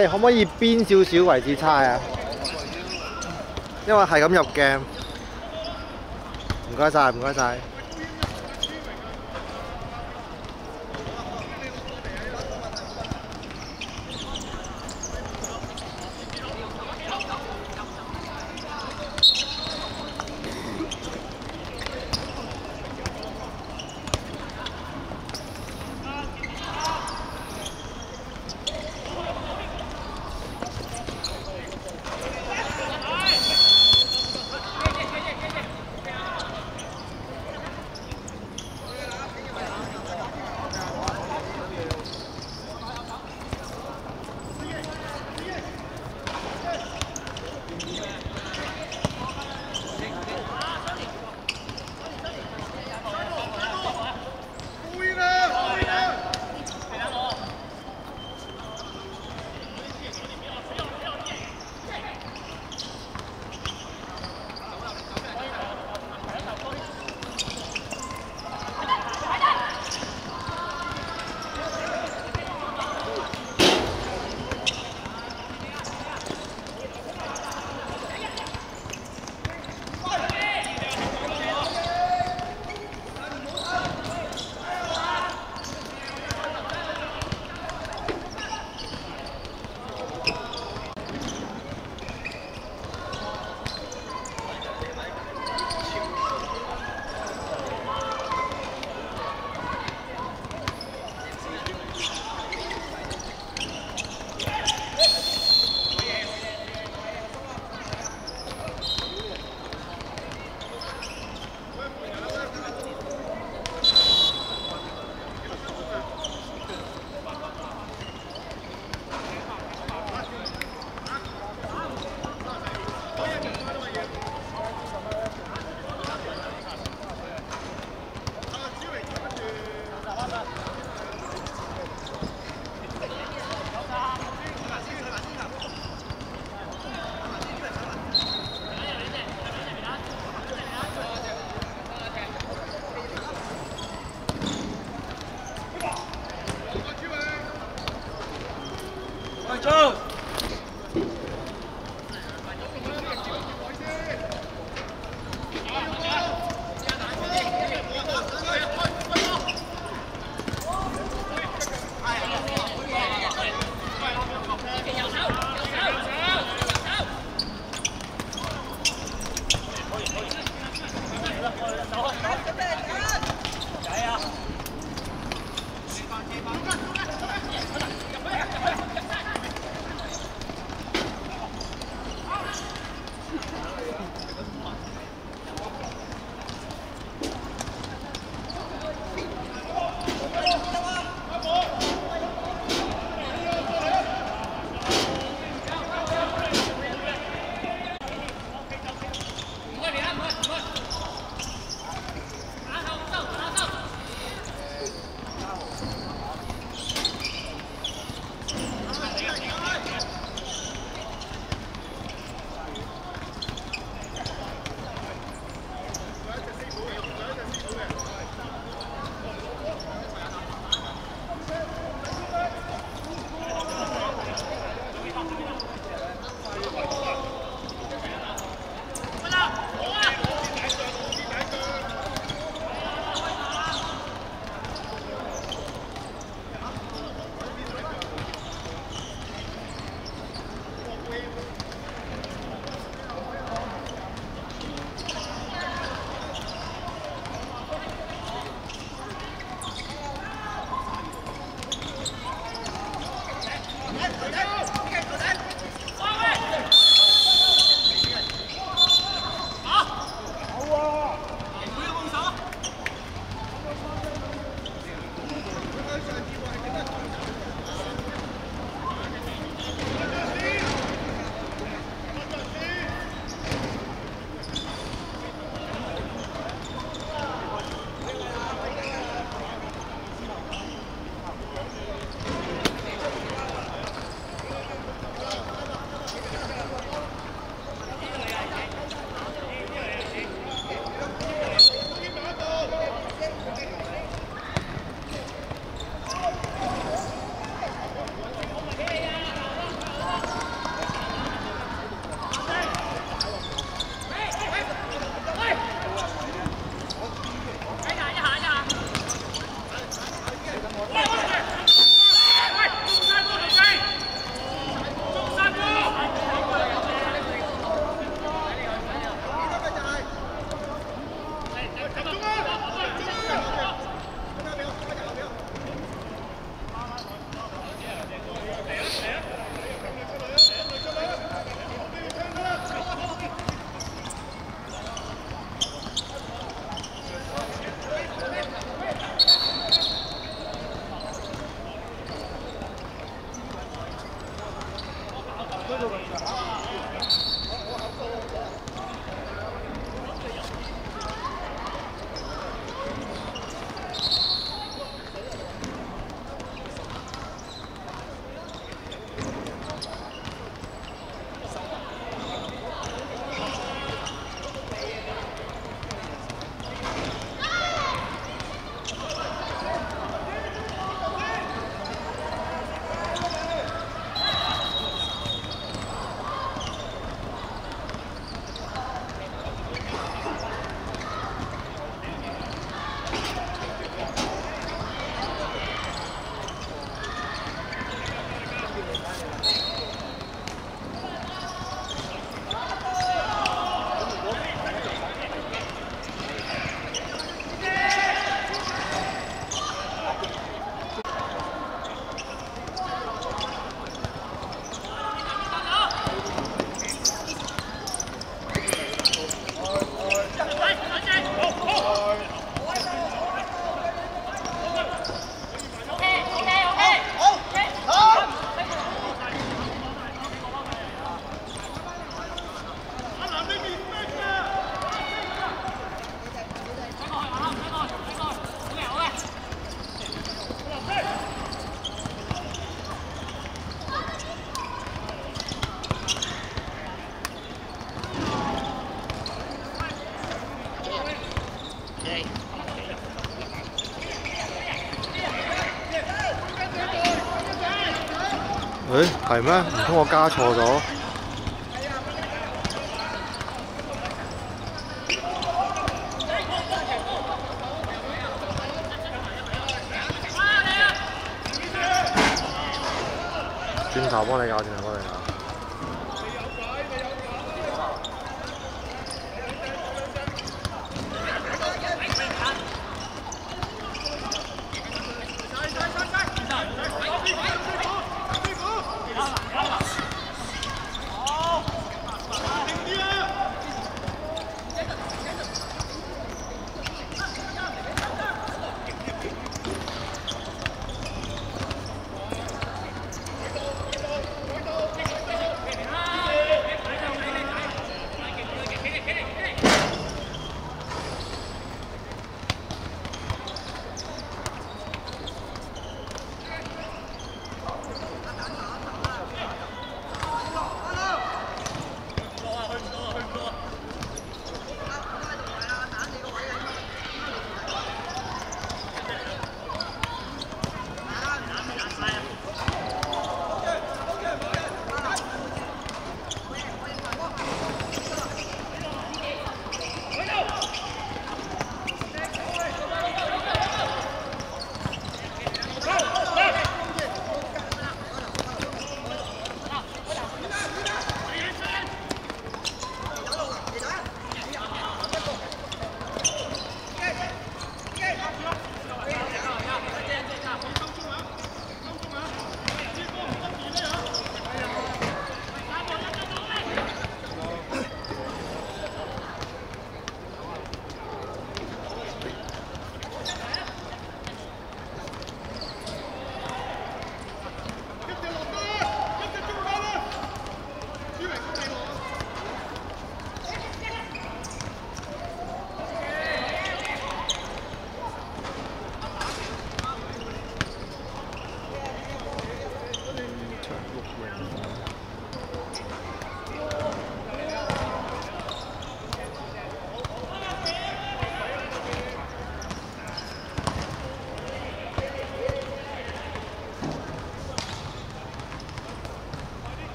你可唔可以邊少少位置差啊？因為係咁入鏡。唔該晒，唔該晒。Oh, my God. 誒係咩？唔通我加錯咗？轉頭幫你搞，轉頭幫你搞。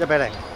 一比零，